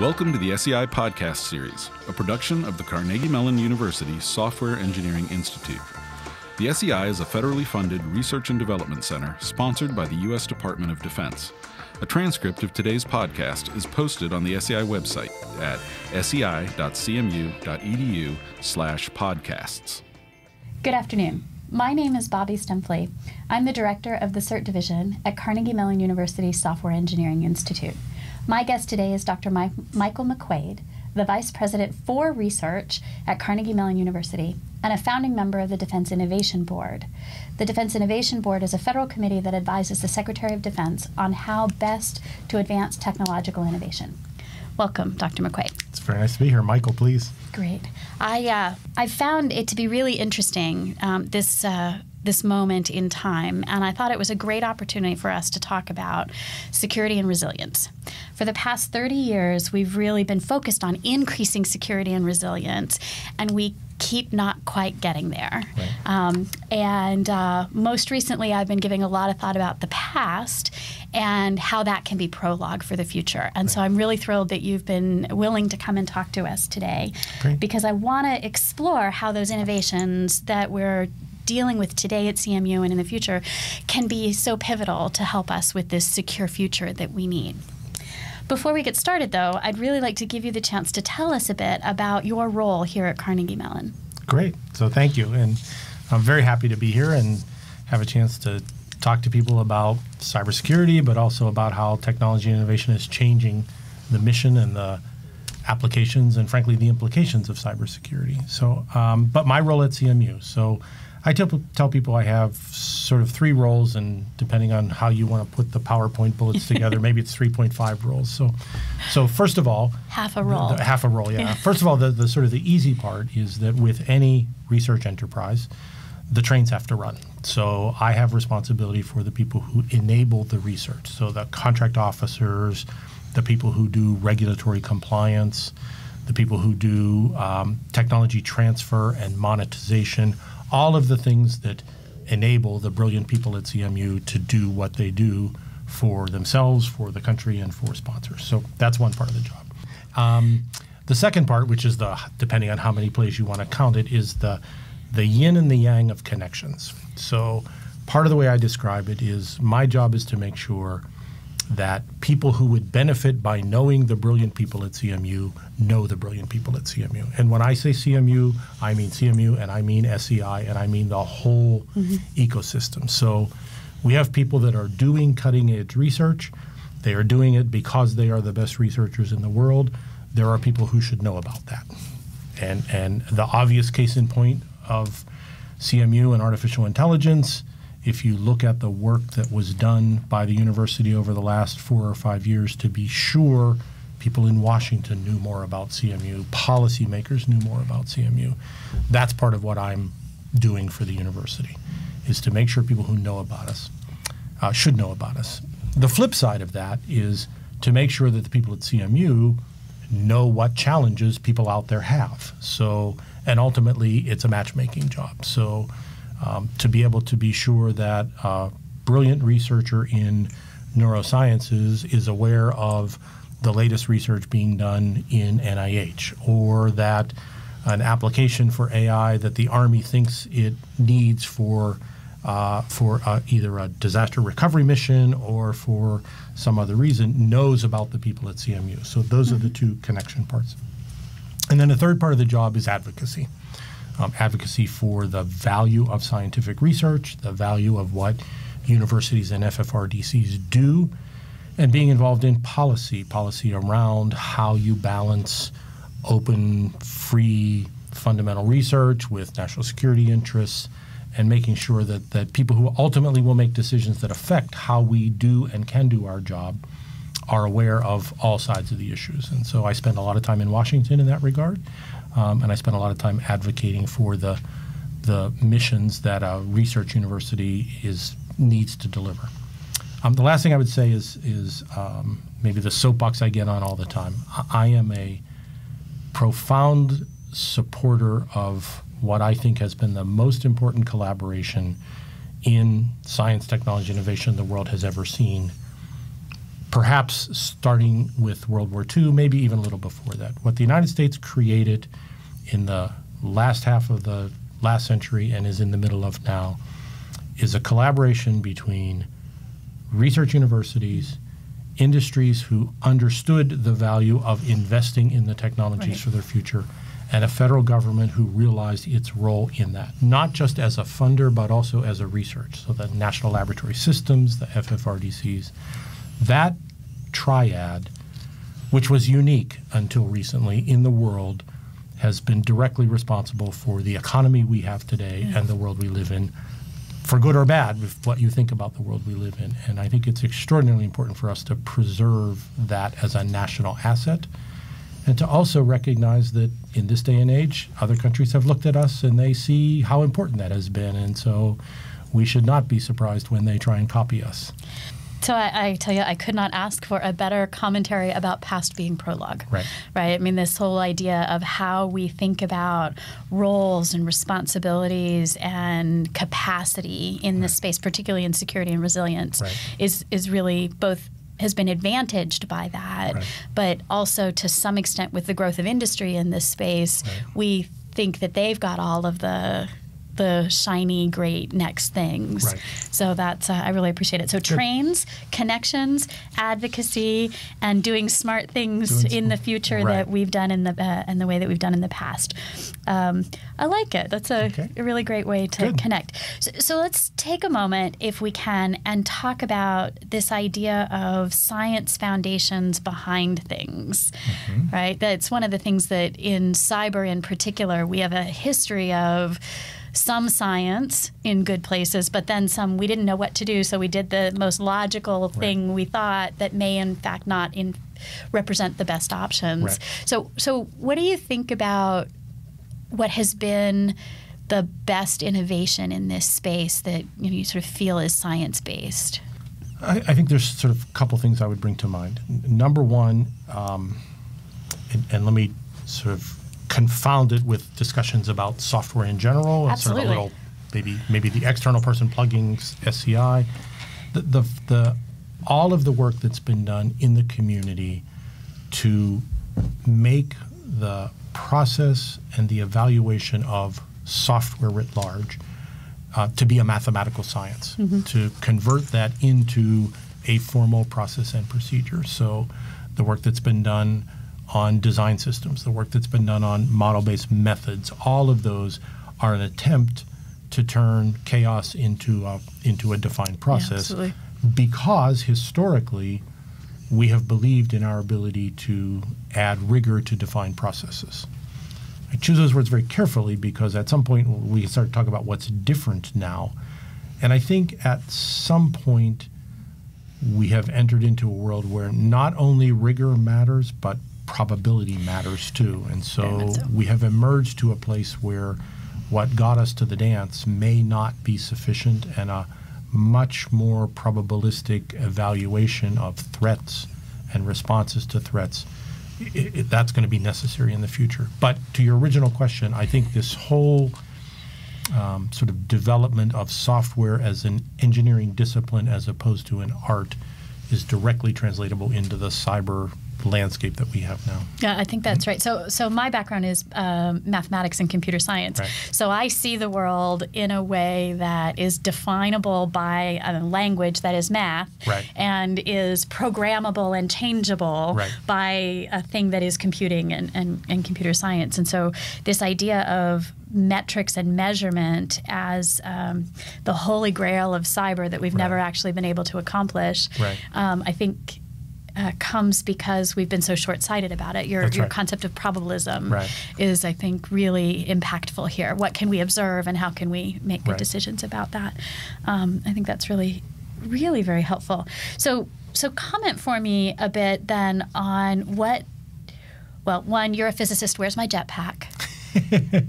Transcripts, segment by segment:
Welcome to the SEI Podcast Series, a production of the Carnegie Mellon University Software Engineering Institute. The SEI is a federally funded research and development center sponsored by the U.S. Department of Defense. A transcript of today's podcast is posted on the SEI website at sei.cmu.edu slash podcasts. Good afternoon. My name is Bobbie Stempfley. I'm the director of the CERT division at Carnegie Mellon University Software Engineering Institute. My guest today is Dr. Mike, Michael McQuade, the Vice President for Research at Carnegie Mellon University and a founding member of the Defense Innovation Board. The Defense Innovation Board is a federal committee that advises the Secretary of Defense on how best to advance technological innovation. Welcome, Dr. McQuade. It's very nice to be here. Michael, please. Great. I uh, I found it to be really interesting um, this uh, this moment in time, and I thought it was a great opportunity for us to talk about security and resilience. For the past 30 years, we've really been focused on increasing security and resilience, and we keep not quite getting there. Right. Um, and uh, most recently, I've been giving a lot of thought about the past and how that can be prologue for the future. And right. so I'm really thrilled that you've been willing to come and talk to us today Great. because I want to explore how those innovations that we're dealing with today at CMU and in the future can be so pivotal to help us with this secure future that we need. Before we get started, though, I'd really like to give you the chance to tell us a bit about your role here at Carnegie Mellon. Great. So, thank you. And I'm very happy to be here and have a chance to talk to people about cybersecurity, but also about how technology innovation is changing the mission and the applications and, frankly, the implications of cybersecurity. So, um, but my role at CMU. So, I tell, tell people I have sort of three roles, and depending on how you want to put the PowerPoint bullets together, maybe it's 3.5 roles. So, so first of all, half a role. The, the, half a role, yeah. first of all, the, the sort of the easy part is that with any research enterprise, the trains have to run. So I have responsibility for the people who enable the research. So the contract officers, the people who do regulatory compliance, the people who do um, technology transfer and monetization all of the things that enable the brilliant people at CMU to do what they do for themselves, for the country, and for sponsors. So that's one part of the job. Um, the second part, which is the depending on how many plays you want to count it, is the the yin and the yang of connections. So part of the way I describe it is my job is to make sure that people who would benefit by knowing the brilliant people at CMU know the brilliant people at CMU. And when I say CMU, I mean CMU and I mean SEI and I mean the whole mm-hmm. ecosystem. So we have people that are doing cutting edge research. They are doing it because they are the best researchers in the world. There are people who should know about that. And and the obvious case in point of CMU and artificial intelligence if you look at the work that was done by the university over the last four or five years to be sure people in Washington knew more about CMU, policymakers knew more about CMU. That's part of what I'm doing for the university, is to make sure people who know about us uh, should know about us. The flip side of that is to make sure that the people at CMU know what challenges people out there have. So, and ultimately, it's a matchmaking job. So, um, to be able to be sure that a brilliant researcher in neurosciences is aware of the latest research being done in NIH, or that an application for AI that the Army thinks it needs for uh, for uh, either a disaster recovery mission or for some other reason knows about the people at CMU. So those mm-hmm. are the mm-hmm. two connection parts. And then the third part of the job is advocacy um, advocacy for the value of scientific research, the value of what universities and FFRDCs do, and being involved in policy, policy around how you balance open, free, fundamental research with national security interests, and making sure that, that people who ultimately will make decisions that affect how we do and can do our job are aware of all sides of the issues. And so I spend a lot of time in Washington in that regard. Um, and I spent a lot of time advocating for the the missions that a research university is needs to deliver. Um, the last thing I would say is is um, maybe the soapbox I get on all the time. I, I am a profound supporter of what I think has been the most important collaboration in science, technology, innovation the world has ever seen perhaps starting with World War II, maybe even a little before that. What the United States created in the last half of the last century and is in the middle of now is a collaboration between research universities, industries who understood the value of investing in the technologies Right. for their future, and a federal government who realized its role in that, not just as a funder, but also as a research. So the National Laboratory Systems, the FFRDCs, that triad, which was unique until recently in the world, has been directly responsible for the economy we have today and the world we live in, for good or bad, with what you think about the world we live in. And I think it's extraordinarily important for us to preserve that as a national asset and to also recognize that in this day and age, other countries have looked at us and they see how important that has been. And so we should not be surprised when they try and copy us. So I, I tell you, I could not ask for a better commentary about past being prologue. Right. Right. I mean, this whole idea of how we think about roles and responsibilities and capacity in this space, particularly in security and resilience, Right. is is really both has been advantaged by that, Right. but also to some extent with the growth of industry in this space, we think that they've got all of the the shiny, great next things. Right. So that's uh, I really appreciate it. So trains, connections, advocacy, and doing smart things Doing in the future right. that we've done in the uh, in the way that we've done in the past. Um, I like it. That's a, Okay. a really great way to Good. connect. So, so let's take a moment, if we can, and talk about this idea of science foundations behind things. Mm-hmm. Right. That's one of the things that in cyber, in particular, we have a history of some science in good places, but then some we didn't know what to do, so we did the most logical thing we thought that may in fact not in represent the best options. Right. So so what do you think about what has been the best innovation in this space that you, know, you sort of feel is science based? I, I think there's sort of a couple things I would bring to mind. N- Number one, um, and, and let me sort of confound it with discussions about software in general. and Sort of a Absolutely. little, maybe maybe the external person plugging SEI. The, the the all of the work that's been done in the community to make the process and the evaluation of software writ large uh, to be a mathematical science, to convert that into a formal process and procedure. So, the work that's been done on design systems, the work that's been done on model based methods, all of those are an attempt to turn chaos into a, into a defined process absolutely. because historically we have believed in our ability to add rigor to defined processes. I choose those words very carefully because at some point we start to talk about what's different now. And I think at some point we have entered into a world where not only rigor matters, but probability matters too. And so, so. we have emerged to a place where what got us to the dance may not be sufficient and a much more probabilistic evaluation of threats and responses to threats i i that's going to be necessary in the future. But to your original question, I think this whole um, sort of development of software as an engineering discipline as opposed to an art is directly translatable into the cyber landscape that we have now. Yeah, I think that's right. So, so my background is um, mathematics and computer science. Right. So I see the world in a way that is definable by a language that is math, Right. and is programmable and changeable Right. by a thing that is computing and, and, and computer science. And so this idea of metrics and measurement as um, the holy grail of cyber that we've never actually been able to accomplish, Right. um, I think uh, comes because we've been so short-sighted about it. Your That's your right. concept of probabilism Right. is, I think, really impactful here. What can we observe, and how can we make good Right. decisions about that? Um, I think that's really, really very helpful. So, so comment for me a bit then on what. Well, one, you're a physicist. Where's my jetpack?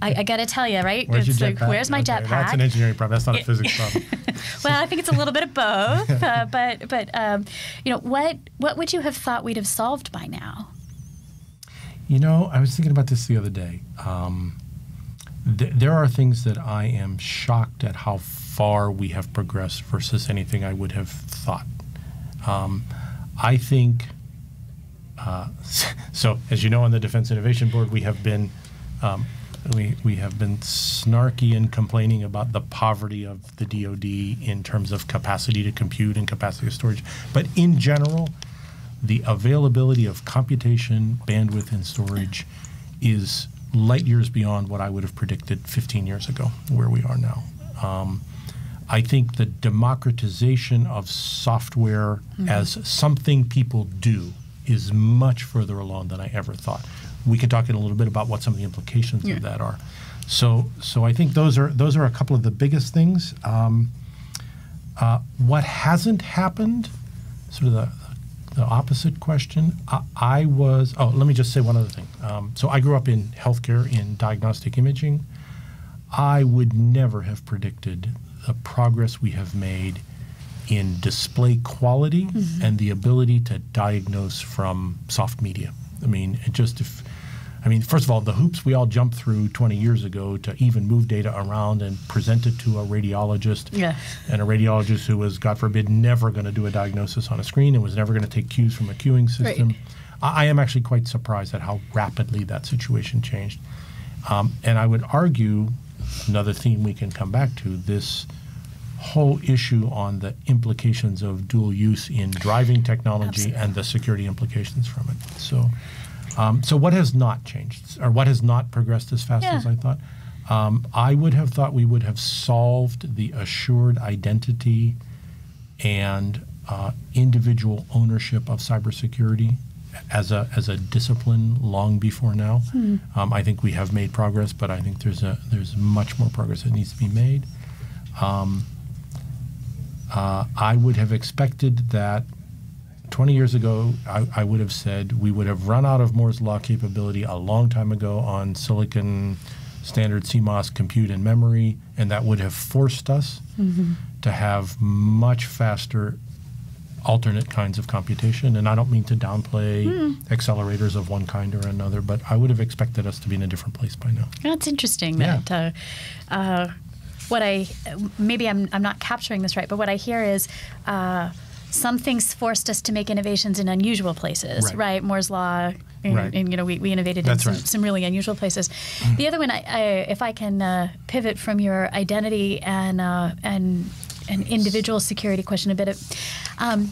I, I got to tell you, right? Where's It's like, where's my Okay, jetpack? That's an engineering problem. That's not a physics problem. well, I think it's a little bit of both. Uh, but but um, you know what what would you have thought we'd have solved by now? You know, I was thinking about this the other day. Um, th- there are things that I am shocked at how far we have progressed versus anything I would have thought. Um, I think. Uh, so, as you know, on the Defense Innovation Board, we have been um, we, we have been snarky and complaining about the poverty of the DoD in terms of capacity to compute and capacity of storage. But in general, the availability of computation, bandwidth, and storage is light years beyond what I would have predicted 15 years ago, where we are now. Um, I think the democratization of software mm-hmm. as something people do is much further along than I ever thought we can talk in a little bit about what some of the implications yeah. of that are. So, so I think those are those are a couple of the biggest things. Um, uh, what hasn't happened, sort of the, the opposite question. I, I, was oh, let me just say one other thing. Um, so I grew up in healthcare in diagnostic imaging. I would never have predicted the progress we have made in display quality mm-hmm. and the ability to diagnose from soft media. I mean, just if I mean, first of all, the hoops we all jumped through 20 years ago to even move data around and present it to a radiologist. Yeah. And a radiologist who was, God forbid, never going to do a diagnosis on a screen and was never going to take cues from a queuing system. Right. I, I, am actually quite surprised at how rapidly that situation changed. Um, and I would argue, another theme we can come back to, this whole issue on the implications of dual use in driving technology Absolutely. and the security implications from it. So. Um, so what has not changed, or what has not progressed as fast yeah. as I thought? Um, I would have thought we would have solved the assured identity and uh, individual ownership of cybersecurity as a as a discipline long before now. Hmm. Um, I think we have made progress, but I think there's a there's much more progress that needs to be made. Um, uh, I would have expected that 20 years ago, I, I, would have said we would have run out of Moore's Law capability a long time ago on silicon standard CMOS compute and memory, and that would have forced us mm-hmm. to have much faster alternate kinds of computation. And I don't mean to downplay mm. accelerators of one kind or another, but I would have expected us to be in a different place by now. That's interesting. Yeah. That uh, uh, what I maybe I'm I'm not capturing this right, but what I hear is. Uh, some things forced us to make innovations in unusual places, right? right? Moore's law, and, right. and, you know we, we innovated That's in some, right. some, really unusual places. The other one, I, I, if I can uh, pivot from your identity and uh, and an individual security question a bit. Um,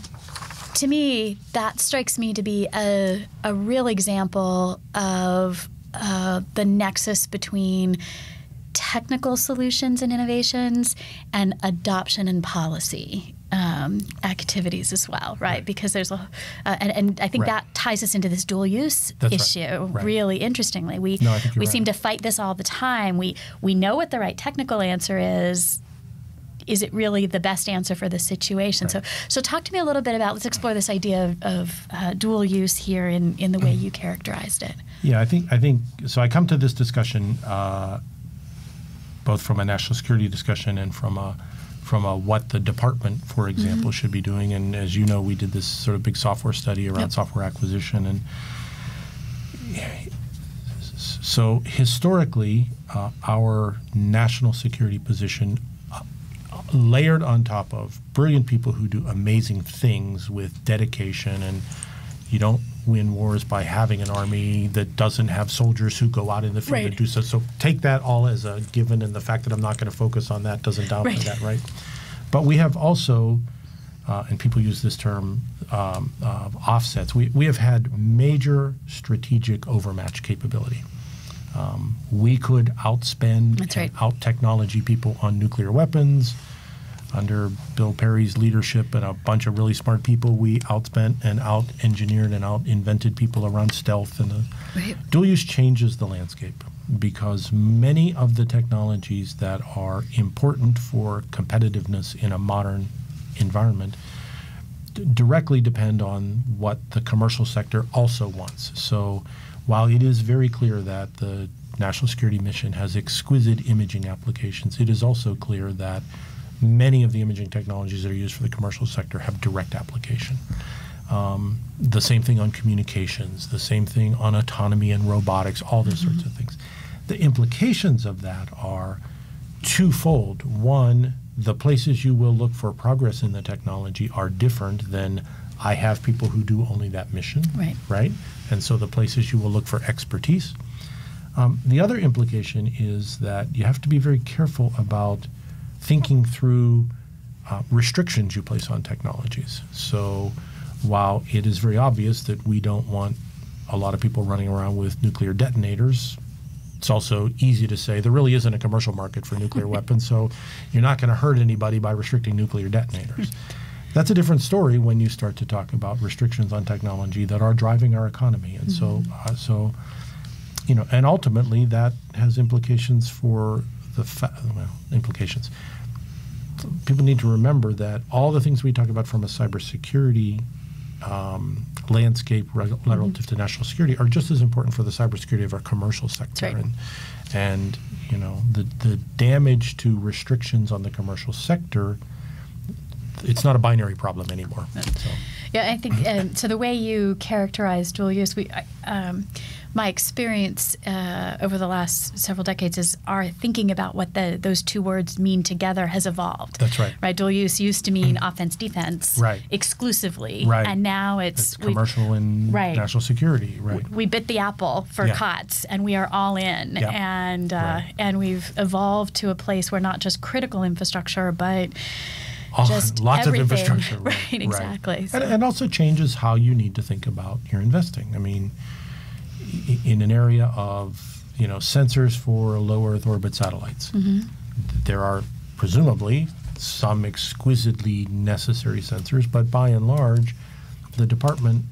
to me, that strikes me to be a, a real example of uh, the nexus between technical solutions and innovations and adoption and policy um, activities as well, right? right? Because there's a, uh, and, and, I think right. that ties us into this dual use That's issue right. really interestingly. We no, we seem to fight this all the time. We we know what the right technical answer is. Is it really the best answer for the situation? So, so talk to me a little bit about. Let's explore this idea of, of uh, dual use here in, in the way you characterized it. Yeah, I think I think so. I come to this discussion uh, both from a national security discussion and from a from a, what the department, for example, mm-hmm. should be doing. And as you know, we did this sort of big software study around yep. software acquisition. And so historically, uh, our national security position uh, layered on top of brilliant people who do amazing things with dedication and you don't win wars by having an army that doesn't have soldiers who go out in the field right. and do so. So take that all as a given, and the fact that I'm not going to focus on that doesn't downplay right. that, right? But we have also, uh, and people use this term, um, uh, offsets. We, we have had major strategic overmatch capability. Um, we could outspend right. out technology people on nuclear weapons under Bill Perry's leadership and a bunch of really smart people, we outspent and out engineered and out invented people around stealth. And the right. dual use changes the landscape because many of the technologies that are important for competitiveness in a modern environment directly depend on what the commercial sector also wants. So while it is very clear that the national security mission has exquisite imaging applications, it is also clear that many of the imaging technologies that are used for the commercial sector have direct application. Um, the same thing on communications, the same thing on autonomy and robotics, all those mm-hmm. sorts of things. The implications of that are twofold. One, the places you will look for progress in the technology are different than I have people who do only that mission. Right. Right. And so the places you will look for expertise. Um, the other implication is that you have to be very careful about thinking through uh, restrictions you place on technologies. So while it is very obvious that we don't want a lot of people running around with nuclear detonators, it's also easy to say there really isn't a commercial market for nuclear weapons, so you're not going to hurt anybody by restricting nuclear detonators. That's a different story when you start to talk about restrictions on technology that are driving our economy, and so uh, so you know, and ultimately that has implications for the fa- well, implications. People need to remember that all the things we talk about from a cybersecurity um, landscape rel- relative to national security are just as important for the cybersecurity of our commercial sector. right. And, and you know, the, the damage to restrictions on the commercial sector, it's not a binary problem anymore. So, Yeah, I think um, so. The way you characterize dual use, we, I- um, my experience uh, over the last several decades is our thinking about what the those two words mean together has evolved. That's right. Right. Dual use used to mean offense defense. Right. Exclusively. Right. And now it's it's commercial and Right. national security, right? we bit the apple for Yeah. COTS and we are all in Yeah. and uh, Right. and we've evolved to a place where not just critical infrastructure but Oh, just lots everything. of infrastructure. Right, exactly. And, So- and also changes how you need to think about your investing. I mean, in an area of you know sensors for low Earth orbit satellites, Mm-hmm. there are presumably some exquisitely necessary sensors, but by and large, the department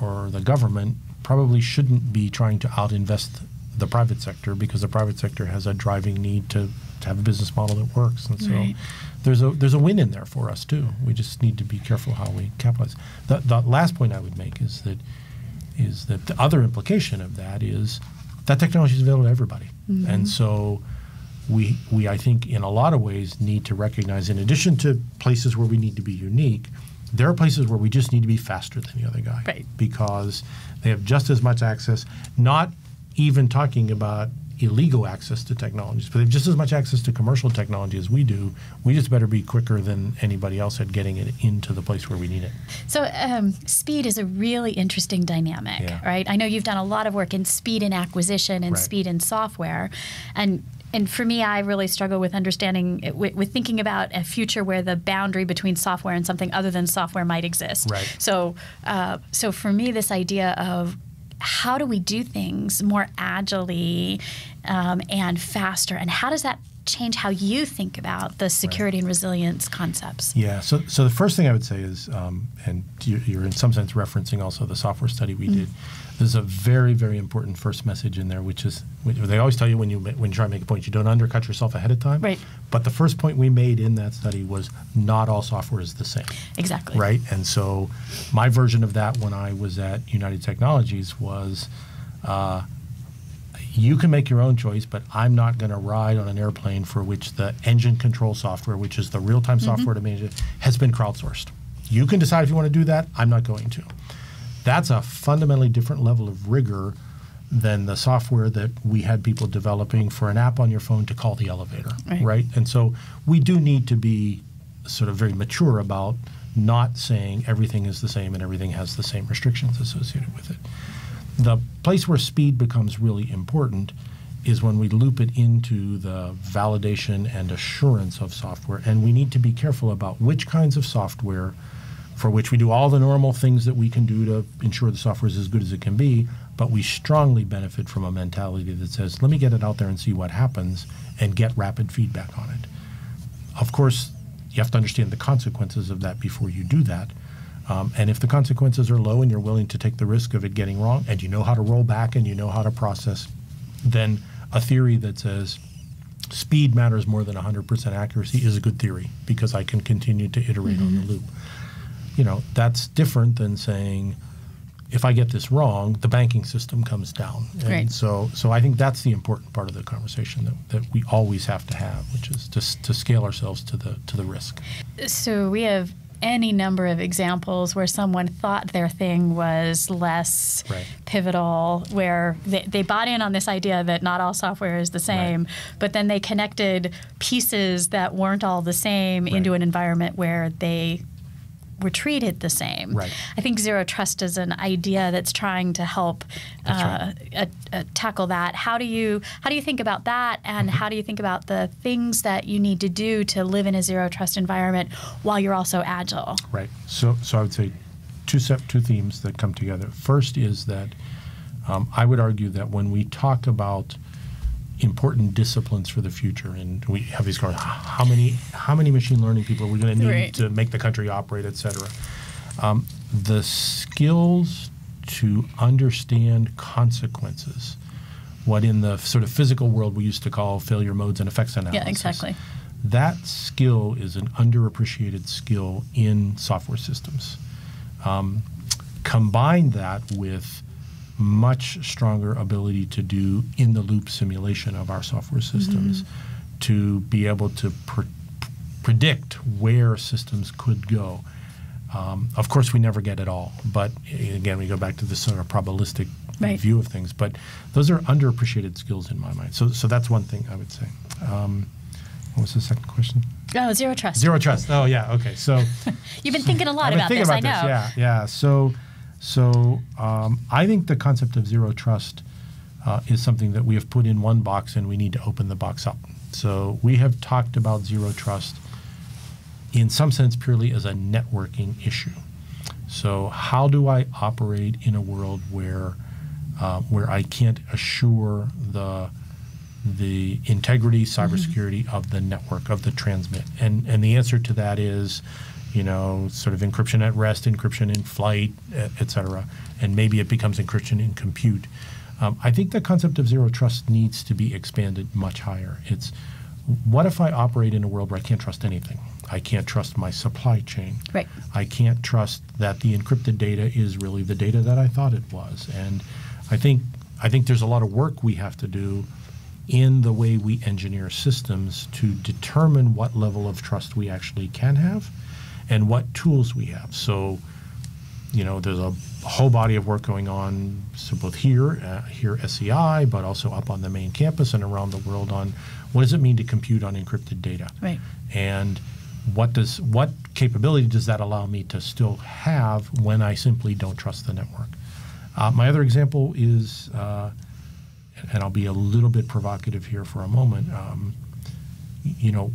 or the government probably shouldn't be trying to outinvest the private sector because the private sector has a driving need to, to have a business model that works. And so Right. there's a there's a win in there for us too. We just need to be careful how we capitalize. The, the last point I would make is that is that the other implication of that is that technology is available to everybody, mm-hmm. and so we we I think in a lot of ways need to recognize in addition to places where we need to be unique, there are places where we just need to be faster than the other guy, Right. Because they have just as much access, not even talking about illegal access to technologies, but they have just as much access to commercial technology as we do. We just better be quicker than anybody else at getting it into the place where we need it. So, um, speed is a really interesting dynamic, Yeah. right? I know you've done a lot of work in speed in acquisition and Right. speed in software, and and for me, I really struggle with understanding with, with thinking about a future where the boundary between software and something other than software might exist. Right. So, uh, so for me, this idea of how do we do things more agilely um, and faster, and how does that change how you think about the security and resilience concepts? Yeah. So, so the first thing I would say is, um, and you- you're in some sense referencing also the software study we did. There's a very, very important first message in there, which is they always tell you when you when you try to make a point, you don't undercut yourself ahead of time. Right. But the first point we made in that study was not all software is the same. Exactly. Right. And so, my version of that when I was at United Technologies was. Uh, you can make your own choice, but I'm not going to ride on an airplane for which the engine control software, which is the real time software to manage it, has been crowdsourced. You can decide if you want to do that. I'm not going to. That's a fundamentally different level of rigor than the software that we had people developing for an app on your phone to call the elevator, Right. And so we do need to be sort of very mature about not saying everything is the same and everything has the same restrictions associated with it. The place where speed becomes really important is when we loop it into the validation and assurance of software. And we need to be careful about which kinds of software, for which we do all the normal things that we can do to ensure the software is as good as it can be, but we strongly benefit from a mentality that says, let me get it out there and see what happens and get rapid feedback on it. Of course, you have to understand the consequences of that before you do that. Um, and if the consequences are low and you're willing to take the risk of it getting wrong and you know how to roll back and you know how to process, then a theory that says speed matters more than 100% accuracy is a good theory because I can continue to iterate on the loop. You know, that's different than saying, if I get this wrong, the banking system comes down. And Right. so, so I think that's the important part of the conversation that, that we always have to have, which is to, to scale ourselves to the to the risk. So we have any number of examples where someone thought their thing was less Right. pivotal, where they, they bought in on this idea that not all software is the same, but then they connected pieces that weren't all the same into an environment where they we're treated the same. Right. I think zero trust is an idea that's trying to help uh, uh, uh, tackle that. How do you how do you think about that, and Mm-hmm. how do you think about the things that you need to do to live in a zero trust environment while you're also agile? Right. So, so I would say two sep- two themes that come together. First is that um, I would argue that when we talk about important disciplines for the future, and we have these called how many how many machine learning people are we going to need Right. to make the country operate, et cetera. Um, the skills to understand consequences, what in the sort of physical world we used to call failure modes and effects analysis. Yeah, exactly. That skill is an underappreciated skill in software systems. Um, combine that with much stronger ability to do in the loop simulation of our software systems to be able to pr- predict where systems could go. Um, of course, we never get it all, but again, we go back to this sort of probabilistic Right. view of things. But those are underappreciated skills in my mind. So, so that's one thing I would say. Um, what was the second question? Oh, zero trust. Zero trust. Oh, yeah. Okay. So You've been thinking a lot I've been about thinking this. about I know. this. Yeah, yeah. So, so um, I think the concept of zero trust uh, is something that we have put in one box, and we need to open the box up. So we have talked about zero trust in some sense purely as a networking issue. So how do I operate in a world where uh, where I can't assure the the integrity, cybersecurity of the network of the transmit? And and the answer to that is, you know, sort of encryption at rest, encryption in flight, et, et cetera, and maybe it becomes encryption in compute. Um, I think the concept of zero trust needs to be expanded much higher. It's what if I operate in a world where I can't trust anything? I can't trust my supply chain. Right. I can't trust that the encrypted data is really the data that I thought it was. And I think I think there's a lot of work we have to do in the way we engineer systems to determine what level of trust we actually can have and what tools we have. So, you know, there's a whole body of work going on, so both here, uh, here at SEI, but also up on the main campus and around the world on what does it mean to compute on encrypted data, Right. and what does what capability does that allow me to still have when I simply don't trust the network? Uh, my other example is, uh, and I'll be a little bit provocative here for a moment. Um, you know,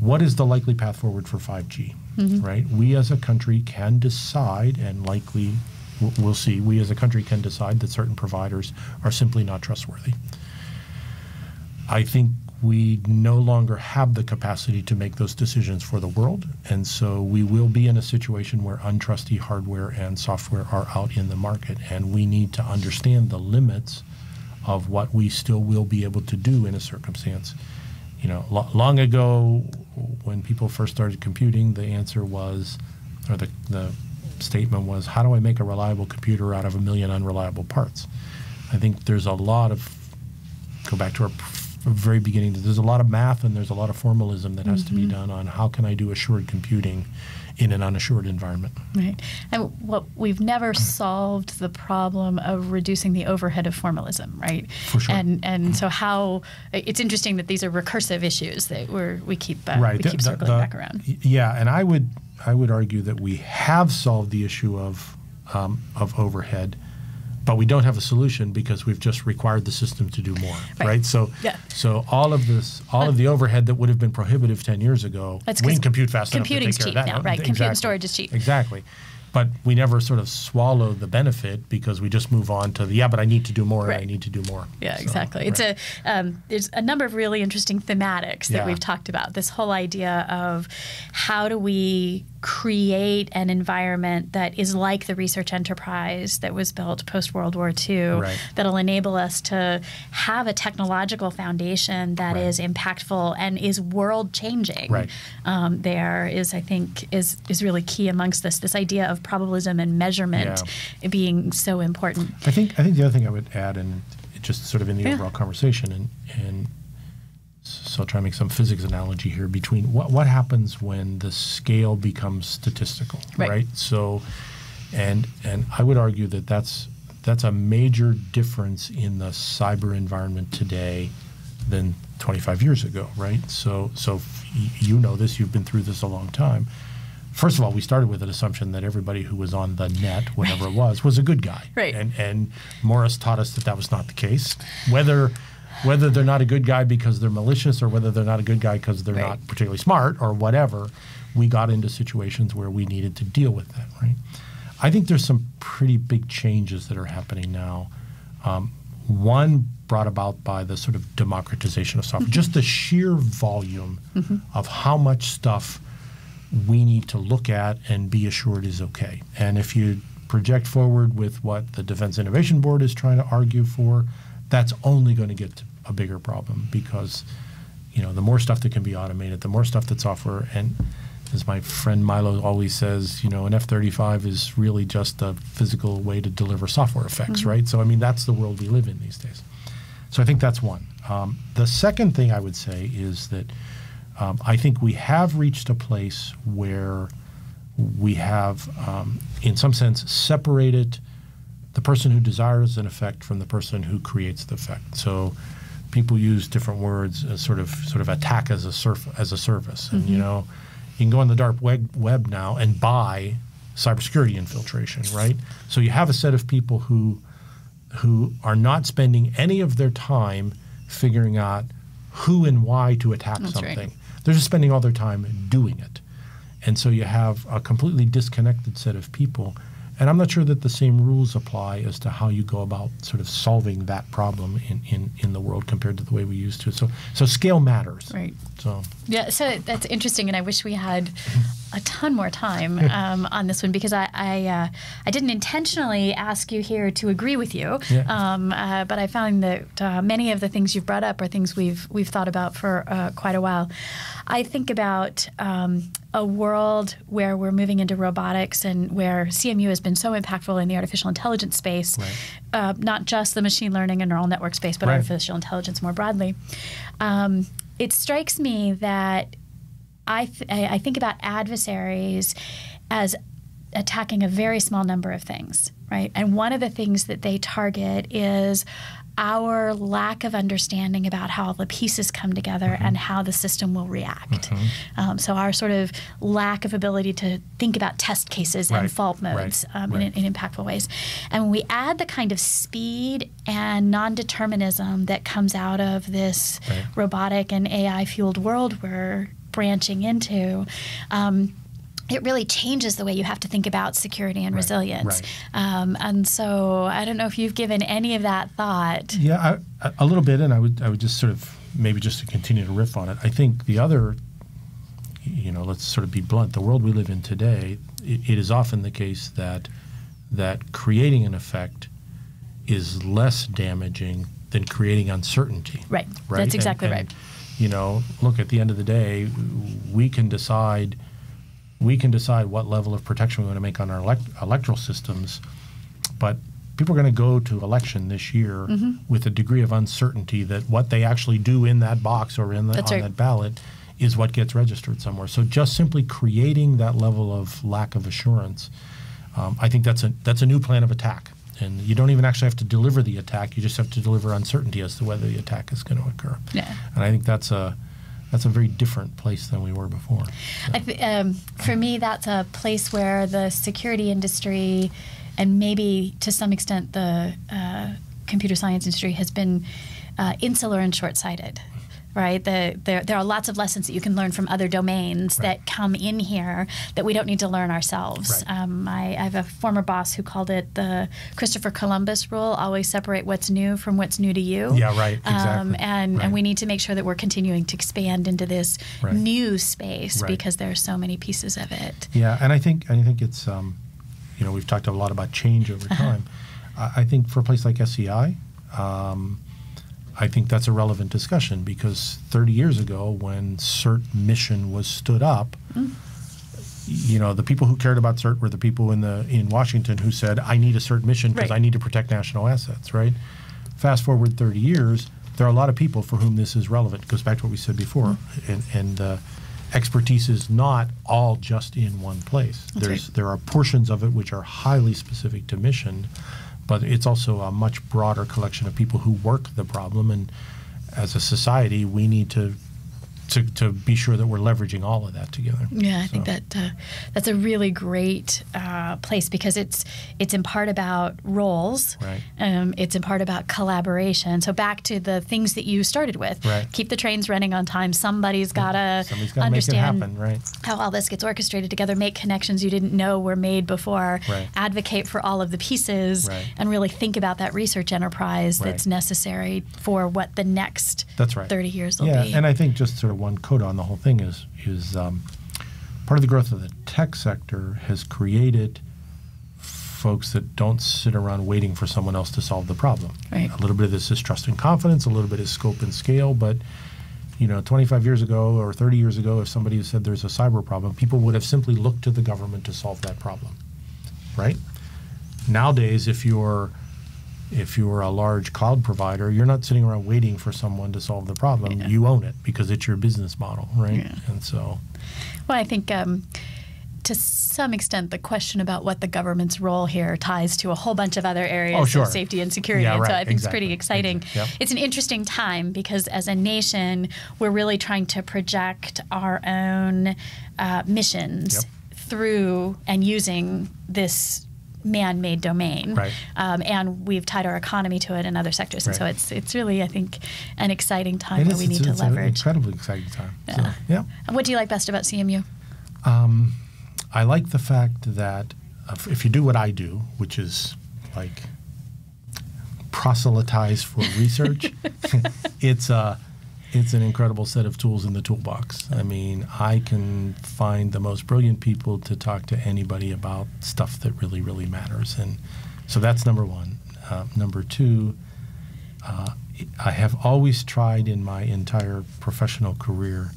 what is the likely path forward for 5G? Mm-hmm. Right? We as a country can decide, and likely we'll see, we as a country can decide that certain providers are simply not trustworthy. I think we no longer have the capacity to make those decisions for the world. And so we will be in a situation where untrusty hardware and software are out in the market. And we need to understand the limits of what we still will be able to do in a circumstance. You know, lo- long ago, when people first started computing, the answer was, or the, the statement was, how do I make a reliable computer out of a million unreliable parts? I think there's a lot of go back to our very beginning. There's a lot of math and there's a lot of formalism that has to be mm-hmm. done on how can I do assured computing in an unassured environment. Right. And what we've never solved the problem of reducing the overhead of formalism, right? For sure. And and so how it's interesting that these are recursive issues that we're we keep uh, right. we the- keep the- circling the- back around. Yeah, and I would I would argue that we have solved the issue of um, of overhead, but we don't have a solution because we've just required the system to do more. Right. Right. So Yeah. so all of this all of the overhead that would have been prohibitive ten years ago, we can compute fast enough to take cheap now, right? Compute and storage is cheap. Exactly. But we never sort of swallow the benefit because we just move on to the yeah, but I need to do more and I need to do more. Yeah, So, exactly. It's a um, there's a number of really interesting thematics that Yeah. we've talked about. This whole idea of how do we create an environment that is like the research enterprise that was built post World War II, Right. that'll enable us to have a technological foundation that Right. is impactful and is world changing. Right. Um, there is, I think, is is really key amongst this. This idea of probabilism and measurement being so important. I think I think the other thing I would add, and just sort of in the Yeah. overall conversation, and and so I'll try to make some physics analogy here between what what happens when the scale becomes statistical, Right. So, and and I would argue that that's that's a major difference in the cyber environment today than 25 years ago, right? So so you know this, you've been through this a long time. First of all, we started with an assumption that everybody who was on the net, whatever it was, was a good guy. Right. And and Morris taught us that that was not the case. Whether whether they're not a good guy because they're malicious or whether they're not a good guy because they're Right. not particularly smart or whatever, we got into situations where we needed to deal with that. Right. I think there's some pretty big changes that are happening now. Um, one brought about by the sort of democratization of software, just the sheer volume of how much stuff we need to look at and be assured is okay. And if you project forward with what the Defense Innovation Board is trying to argue for, that's only going to get to a bigger problem because you know the more stuff that can be automated, the more stuff that's software and as my friend Milo always says, you know, an F-35 is really just a physical way to deliver software effects, right? So I mean, that's the world we live in these days. So I think that's one. Um, the second thing I would say is that um, I think we have reached a place where we have, um, in some sense, separated the person who desires an effect from the person who creates the effect. So people use different words as sort of sort of attack as a surf as a service, and you know, you can go on the dark web, web now and buy cybersecurity infiltration, right? So you have a set of people who who are not spending any of their time figuring out who and why to attack That's right. They're just spending all their time doing it. And so you have a completely disconnected set of people. And I'm not sure that the same rules apply as to how you go about sort of solving that problem in, in, in the world compared to the way we used to. So so scale matters. Right. So Yeah, so that's interesting, and I wish we had a ton more time um, on this one because I I, uh, I didn't intentionally ask you here to agree with you, Yeah. um, uh, but I found that uh, many of the things you've brought up are things we've we've thought about for uh, quite a while. I think about um, a world where we're moving into robotics and where CMU has been so impactful in the artificial intelligence space, Right. uh, not just the machine learning and neural network space, but Right. artificial intelligence more broadly. Um, it strikes me that I, th- I think about adversaries as attacking a very small number of things, right? And one of the things that they target is our lack of understanding about how the pieces come together Mm-hmm. and how the system will react. Um, so our sort of lack of ability to think about test cases Right, and fault right, modes um, right. in, in impactful ways. And when we add the kind of speed and non-determinism that comes out of this Right. robotic and AI fueled world we're branching into, um, it really changes the way you have to think about security and Right, resilience. right. Um, and so I don't know if you've given any of that thought. Yeah, I, a little bit, and I would I would just sort of maybe just to continue to riff on it. I think the other, you know, let's sort of be blunt. The world we live in today, it, it is often the case that that creating an effect is less damaging than creating uncertainty. Right. Right. That's And- exactly and, right. You know, look at the end of the day, we can decide we can decide what level of protection we want to make on our elect- electoral systems, but people are going to go to election this year Mm-hmm. with a degree of uncertainty that what they actually do in that box or in the, That's on right. that ballot is what gets registered somewhere. So just simply creating that level of lack of assurance, um, I think that's a that's a new plan of attack. And you don't even actually have to deliver the attack; you just have to deliver uncertainty as to whether the attack is going to occur. Yeah. And I think that's a that's a very different place than we were before. I th- um, for me, that's a place where the security industry, and maybe to some extent the uh, computer science industry, has been uh, insular and short-sighted. Right, the, there, there are lots of lessons that you can learn from other domains Right. that come in here that we don't need to learn ourselves. Right. Um, I, I have a former boss who called it the Christopher Columbus rule: always separate what's new from what's new to you. Yeah, right, Um, exactly. and Right. and we need to make sure that we're continuing to expand into this new space because there are so many pieces of it. Yeah, and I think I think it's um, you know we've talked a lot about change over Uh-huh. time. I I think for a place like SEI, um, I think that's a relevant discussion because 30 years ago, when CERT mission was stood up, Mm. you know the people who cared about CERT were the people in the in Washington who said, "I need a CERT mission because Right. I need to protect national assets." Right. Fast forward 30 years, there are a lot of people for whom this is relevant. It goes back to what we said before, Mm. and and uh, expertise is not all just in one place. That's There's right. there are portions of it which are highly specific to mission, but it's also a much broader collection of people who work the problem. And as a society, we need to to, to be sure that we're leveraging all of that together. Yeah, I think that uh, that's a really great uh, place because it's it's in part about roles. Right. Um, it's in part about collaboration. So back to the things that you started with. Right. Keep the trains running on time. Somebody's got to make it understand happen, right? how all this gets orchestrated together. Make connections you didn't know were made before. Right. Advocate for all of the pieces. Right. And really think about that research enterprise that's necessary for what the next That's right. 30 years will yeah, be. and I think just sort of one coda on the whole thing is is um, part of the growth of the tech sector has created folks that don't sit around waiting for someone else to solve the problem. Right. A little bit of this is trust and confidence, a little bit is scope and scale, but you know, 25 years ago or 30 years ago, if somebody said there's a cyber problem, people would have simply looked to the government to solve that problem, right? Nowadays, if you're if you're a large cloud provider, you're not sitting around waiting for someone to solve the problem. Yeah. You own it because it's your business model, right? Yeah. And so, Well, I think um, to some extent, the question about what the government's role here ties to a whole bunch of other areas Oh, sure. of safety and security. Yeah, and so I think it's pretty exactly. exciting. Yep. It's an interesting time because as a nation, we're really trying to project our own uh, missions Yep. through and using this man-made domain Right. um, and we've tied our economy to it in other sectors and so it's it's really i think an exciting time it is, we need to it's an leverage incredibly exciting time. Yeah. So, yeah. What do you like best about cmu I like the fact that if- if you do what I do, which is like proselytize for research, it's a it's an incredible set of tools in the toolbox. I mean, I can find the most brilliant people to talk to anybody about stuff that really, really matters, and so that's number one. Uh, number two, uh, I have always tried in my entire professional career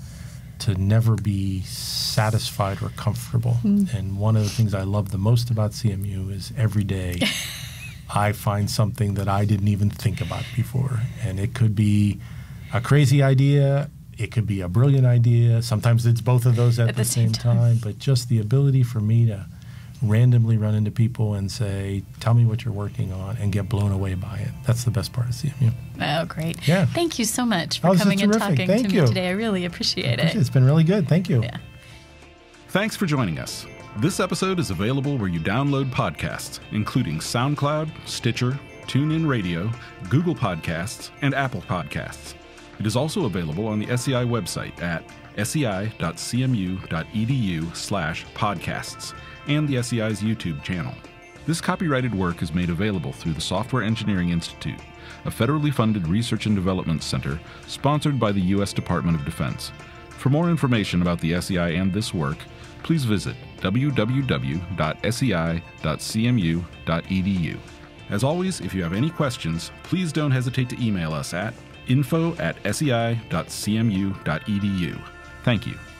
to never be satisfied or comfortable. And one of the things I love the most about CMU is every day I find something that I didn't even think about before. And it could be a crazy idea, it could be a brilliant idea. Sometimes it's both of those at, the, same, time. But just the ability for me to randomly run into people and say, Tell me what you're working on, and get blown away by it. That's the best part of CMU. Oh, great. Yeah. Thank you so much for Oh, coming and talking Thank to you. me today. I really appreciate it. It's been really good. Thank you. Yeah. Thanks for joining us. This episode is available where you download podcasts, including SoundCloud, Stitcher, TuneIn Radio, Google Podcasts, and Apple Podcasts. It is also available on the SEI website at sei.cmu.edu slash podcasts and the SEI's YouTube channel. This copyrighted work is made available through the Software Engineering Institute, a federally funded research and development center sponsored by the U.S. Department of Defense. For more information about the SEI and this work, please visit www.sei.cmu.edu. As always, if you have any questions, please don't hesitate to email us at info at sei.cmu.edu. Thank you.